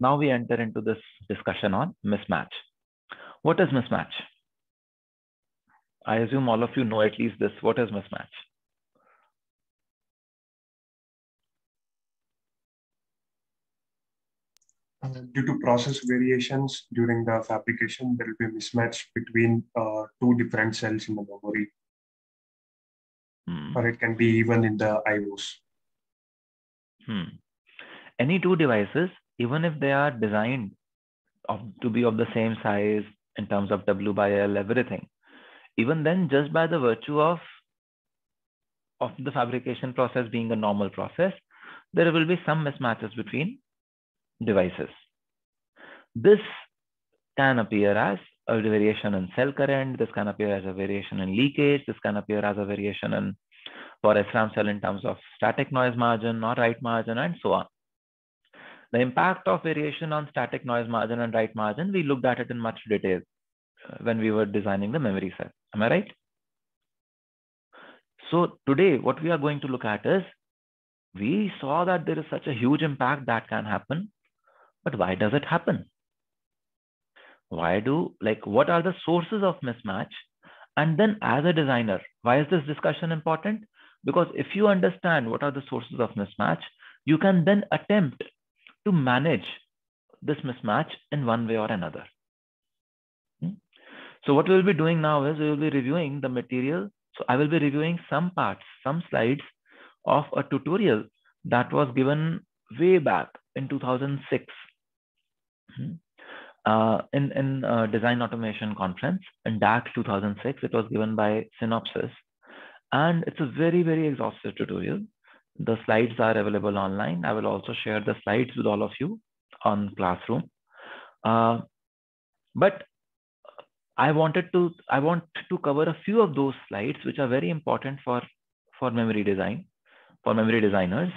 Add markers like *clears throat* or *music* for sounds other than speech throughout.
Now we enter into this discussion on mismatch. What is mismatch? I assume all of you know at least this. What is mismatch? Uh, due to process variations during the fabrication, there will be a mismatch between uh, two different cells in the memory. Hmm. Or it can be even in the IOs. Hmm. Any two devices, even if they are designed of, to be of the same size in terms of W by L, everything, even then, just by the virtue of, of the fabrication process being a normal process, there will be some mismatches between devices. This can appear as a variation in cell current. This can appear as a variation in leakage. This can appear as a variation in for SRAM cell in terms of static noise margin or write margin and so on. The impact of variation on static noise margin and write margin, we looked at it in much detail uh, when we were designing the memory cell. Am I right? So today, what we are going to look at is, we saw that there is such a huge impact that can happen but why does it happen? Why do, like, what are the sources of mismatch? And then as a designer, why is this discussion important? Because if you understand what are the sources of mismatch, you can then attempt to manage this mismatch in one way or another. Hmm? So what we'll be doing now is we will be reviewing the material. So I will be reviewing some parts, some slides of a tutorial that was given way back in 2006 Hmm. Uh, in in uh, Design Automation Conference in DAC 2006, it was given by Synopsys, and it's a very very exhaustive tutorial. The slides are available online. I will also share the slides with all of you on Classroom. Uh, but I wanted to I want to cover a few of those slides which are very important for for memory design for memory designers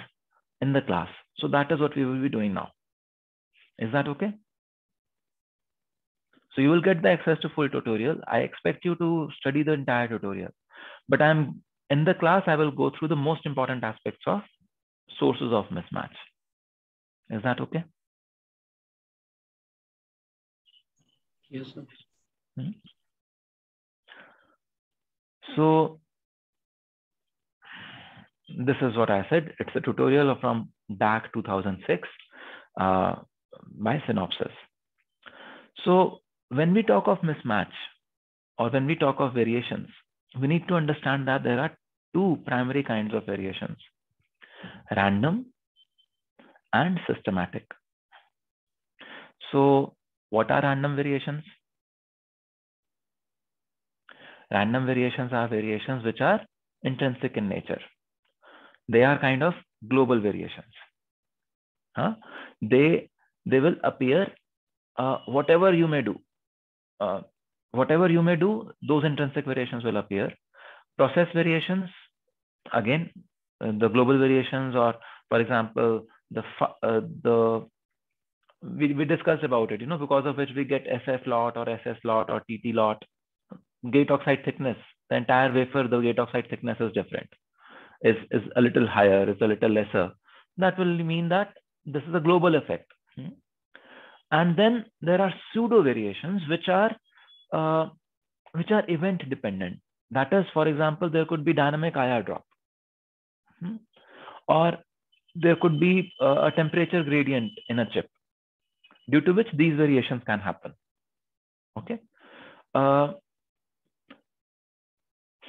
in the class. So that is what we will be doing now. Is that okay? So you will get the access to full tutorial. I expect you to study the entire tutorial, but I'm in the class, I will go through the most important aspects of sources of mismatch. Is that okay? Yes, sir. Hmm? So this is what I said. It's a tutorial from DAC 2006 uh, by Synopsys. So when we talk of mismatch or when we talk of variations, we need to understand that there are two primary kinds of variations, random and systematic. So what are random variations? Random variations are variations which are intrinsic in nature. They are kind of global variations. Huh? They, they will appear uh, whatever you may do uh, whatever you may do, those intrinsic variations will appear. Process variations, again, uh, the global variations, or for example, the uh, the we, we discussed about it, you know, because of which we get SF lot or SS lot or TT lot. Gate oxide thickness, the entire wafer, the gate oxide thickness is different, is is a little higher, is a little lesser. That will mean that this is a global effect. Hmm? And then there are pseudo variations, which are uh, which are event dependent. That is, for example, there could be dynamic IR drop? Or there could be a temperature gradient in a chip, due to which these variations can happen. Okay. Uh,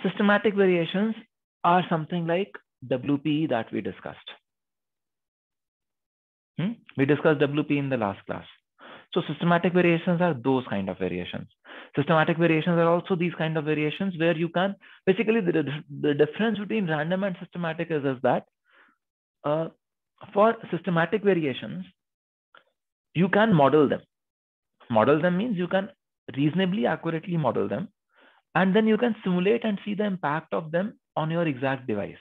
systematic variations are something like WPE that we discussed. Hmm? We discussed WP in the last class. So systematic variations are those kind of variations. Systematic variations are also these kind of variations where you can, basically the, the difference between random and systematic is, is that uh, for systematic variations, you can model them. Model them means you can reasonably accurately model them and then you can simulate and see the impact of them on your exact device.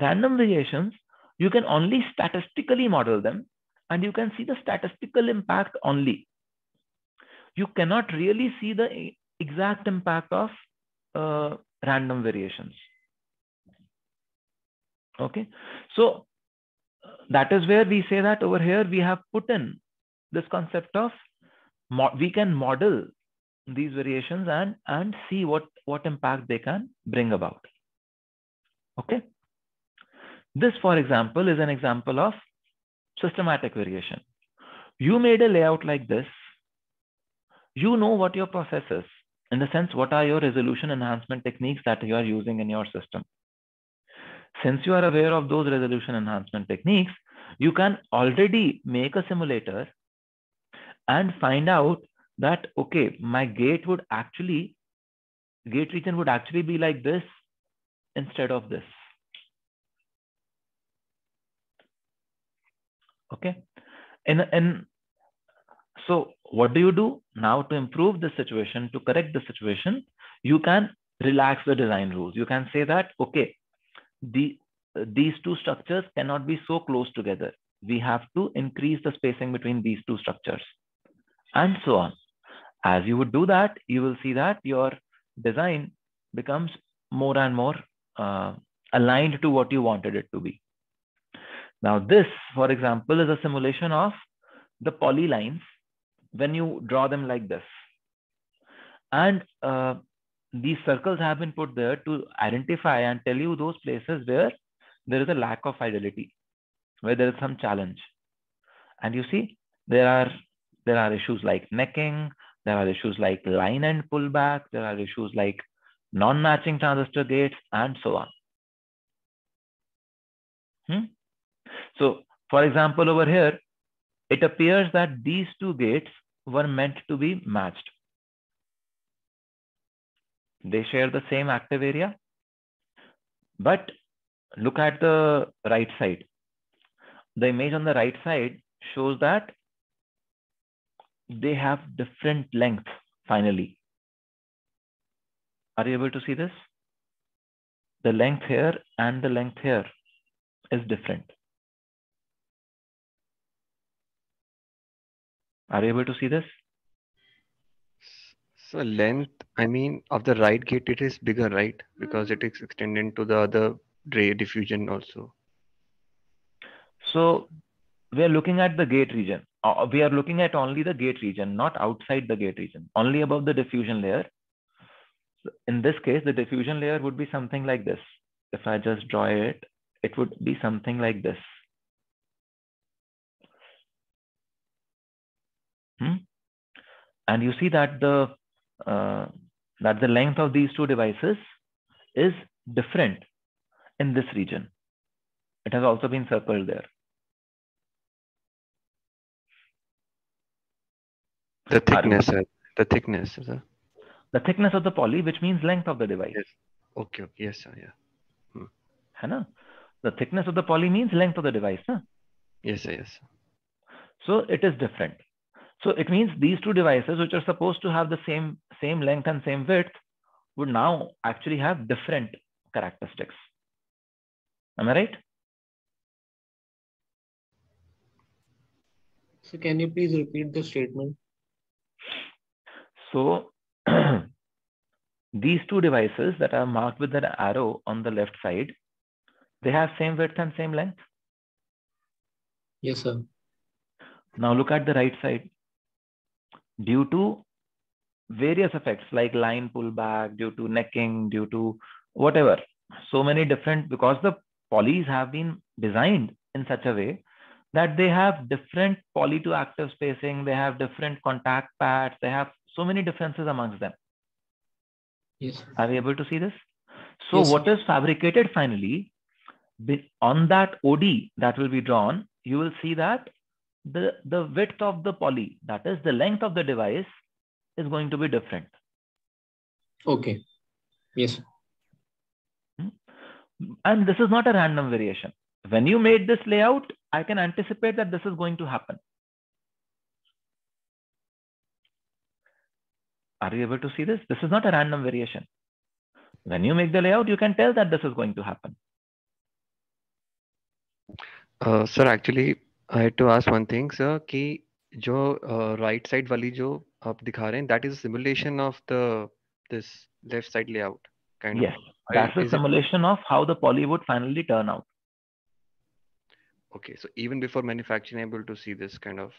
Random variations, you can only statistically model them and you can see the statistical impact only. You cannot really see the exact impact of uh, random variations. Okay, so that is where we say that over here we have put in this concept of we can model these variations and and see what what impact they can bring about okay this for example is an example of systematic variation. You made a layout like this. You know what your process is. In the sense what are your resolution enhancement techniques that you are using in your system? Since you are aware of those resolution enhancement techniques you can already make a simulator and find out that okay my gate would actually gate region would actually be like this instead of this okay? And and so what do you do? Now to improve the situation to correct the situation you can relax the design rules. You can say that okay the these two structures cannot be so close together. We have to increase the spacing between these two structures and so on. As you would do that, you will see that your design becomes more and more uh, aligned to what you wanted it to be. Now this, for example, is a simulation of the polylines when you draw them like this. And uh, these circles have been put there to identify and tell you those places where there is a lack of fidelity, where there is some challenge. And you see, there are there are issues like necking, there are issues like line end pullback. There are issues like non-matching transistor gates and so on. Hmm? So for example, over here, it appears that these two gates were meant to be matched. They share the same active area. But look at the right side. The image on the right side shows that they have different length finally. Are you able to see this? The length here and the length here is different. Are you able to see this? So length, I mean, of the right gate, it is bigger, right? Because it is extended to the other ray diffusion also. So we're looking at the gate region uh, we are looking at only the gate region, not outside the gate region, only above the diffusion layer. So in this case, the diffusion layer would be something like this. If I just draw it, it would be something like this. Hmm? And you see that the uh, that the length of these two devices is different in this region. It has also been circled there. The thickness, the thickness. Sir. The thickness of the poly, which means length of the device. Yes. Okay. okay. Yes, sir. Yeah. Hmm. The thickness of the poly means length of the device. Huh? Yes, sir. Yes. So it is different. So it means these two devices, which are supposed to have the same same length and same width, would now actually have different characteristics. Am I right? So can you please repeat the statement? So *clears throat* these two devices that are marked with an arrow on the left side, they have same width and same length? Yes, sir. Now look at the right side. Due to various effects like line pullback, due to necking, due to whatever, so many different, because the polys have been designed in such a way that they have different poly to active spacing, they have different contact pads, they have so many differences amongst them. Yes. Are we able to see this? So yes. what is fabricated finally, on that OD that will be drawn, you will see that the, the width of the poly, that is the length of the device, is going to be different. Okay. Yes. Hmm? And this is not a random variation. When you made this layout, I can anticipate that this is going to happen. Are you able to see this? This is not a random variation. When you make the layout, you can tell that this is going to happen. Uh, sir, actually, I had to ask one thing, sir. कि जो uh, right side वाली जो आप दिखा रहे हैं, that is a simulation of the this left side layout, kind yes, of. Yes, that's a simulation it... of how the poly would finally turn out. Okay, so even before manufacturing, able to see this kind of.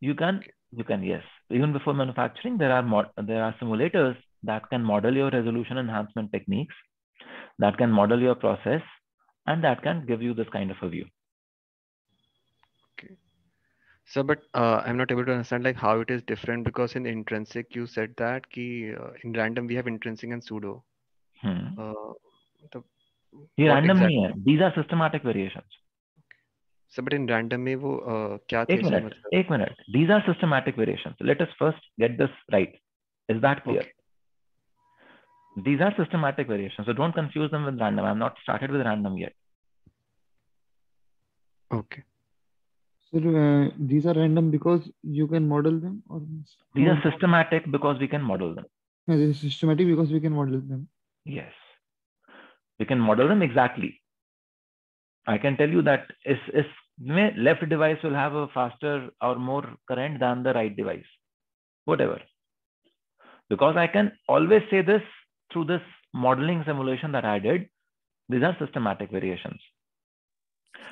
You can, okay. you can, yes. Even before manufacturing, there are mod there are simulators that can model your resolution enhancement techniques, that can model your process, and that can give you this kind of a view. Okay. So, but uh, I'm not able to understand like how it is different because in intrinsic you said that key uh, in random we have intrinsic and pseudo. Hmm. Uh, the, ये random exactly? नहीं है. These are systematic variations. So, but in random में वो uh, क्या एक minute, एक minute. These are systematic variations. Let us first get this right. Is that clear? Okay. These are systematic variations. So don't confuse them with random. I'm not started with random yet. Okay. So uh, these are random because you can model them or these are systematic because we can model them. Yeah, they are systematic because we can model them. Yes. We can model them exactly. I can tell you that is is left device will have a faster or more current than the right device. Whatever. Because I can always say this through this modeling simulation that I did, these are systematic variations.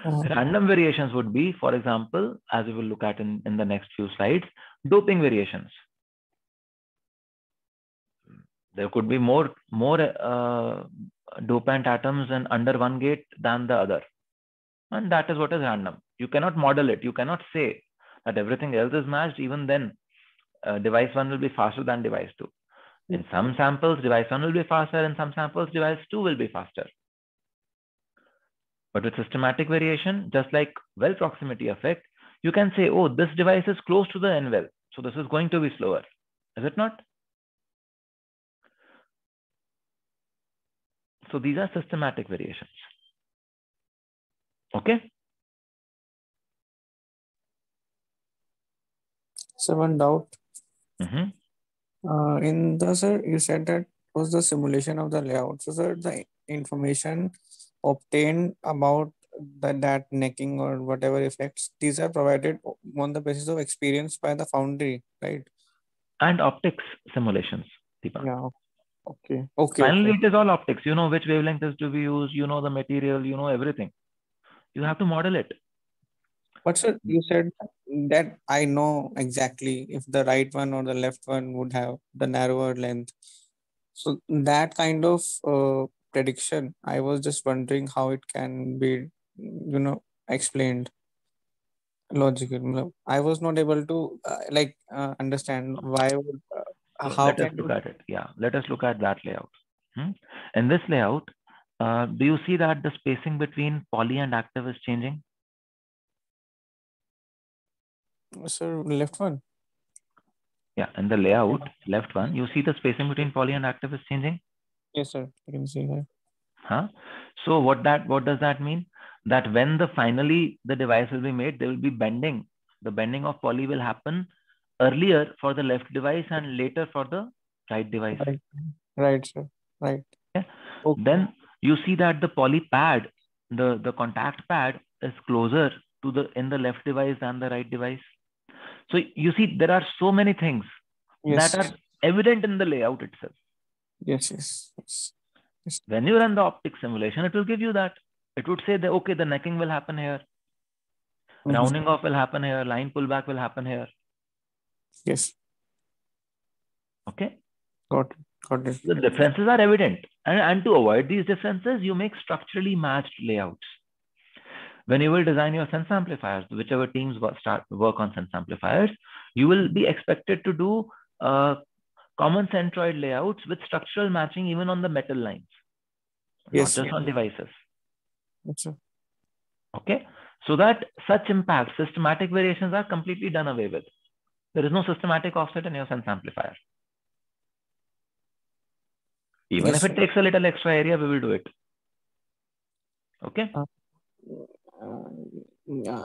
Random variations would be, for example, as we will look at in, in the next few slides, doping variations. There could be more, more uh, dopant atoms in under one gate than the other. And that is what is random. You cannot model it. You cannot say that everything else is matched. Even then, uh, device one will be faster than device two. In some samples, device 1 will be faster. In some samples, device 2 will be faster. But with systematic variation, just like well proximity effect, you can say, oh, this device is close to the N well. So this is going to be slower. Is it not? So these are systematic variations. Okay. So one doubt. Mm -hmm. Uh, in the sir, you said that was the simulation of the layout. So sir, the information obtained about the, that necking or whatever effects, these are provided on the basis of experience by the foundry, right? And optics simulations, Deepa. Yeah. Okay. Okay. Finally, okay. it is all optics. You know which wavelength is to be used. You know the material. You know everything. You have to model it. But sir, you said that I know exactly if the right one or the left one would have the narrower length. So that kind of uh, prediction, I was just wondering how it can be, you know, explained logically. I was not able to uh, like uh, understand why would uh, how. Let us look at it. Yeah, let us look at that layout. Hmm? In this layout, uh, do you see that the spacing between poly and active is changing? Sir, left one. Yeah, in the layout, left one, you see the spacing between poly and active is changing? Yes, sir. I can see that. Huh? So what that what does that mean? That when the finally the device will be made, there will be bending. The bending of poly will happen earlier for the left device and later for the right device. Right, right sir. Right. Yeah. Okay. Then you see that the poly pad, the, the contact pad is closer to the in the left device than the right device. So you see, there are so many things yes. that are evident in the layout itself. Yes, yes, yes, yes. When you run the optic simulation, it will give you that. It would say that, okay, the necking will happen here. Mm-hmm. Rounding off will happen here. Line pullback will happen here. Yes. Okay. Got it. Got it. The differences are evident. And, and to avoid these differences, you make structurally matched layouts when you will design your sense amplifiers, whichever teams work, start work on sense amplifiers, you will be expected to do uh, common centroid layouts with structural matching even on the metal lines, yes, not just on devices. Yes, okay, so that such impacts, systematic variations are completely done away with. There is no systematic offset in your sense amplifier. Even yes, if it takes a little extra area, we will do it. Okay. Uh, uh, yeah